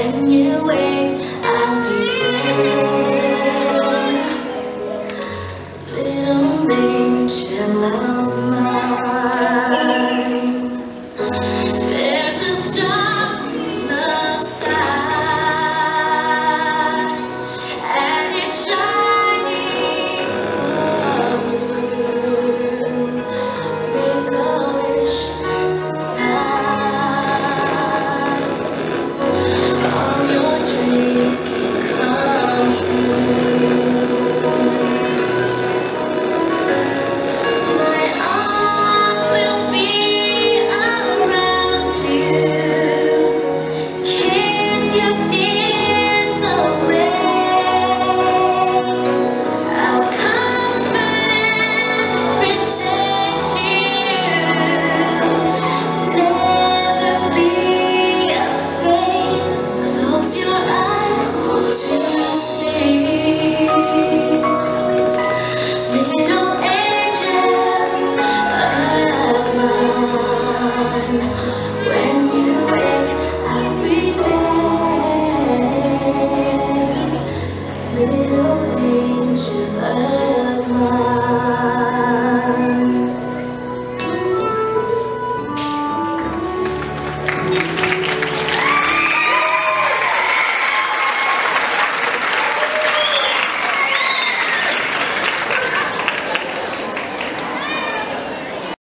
when you wake angel